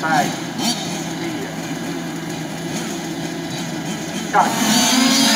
five, three, cut.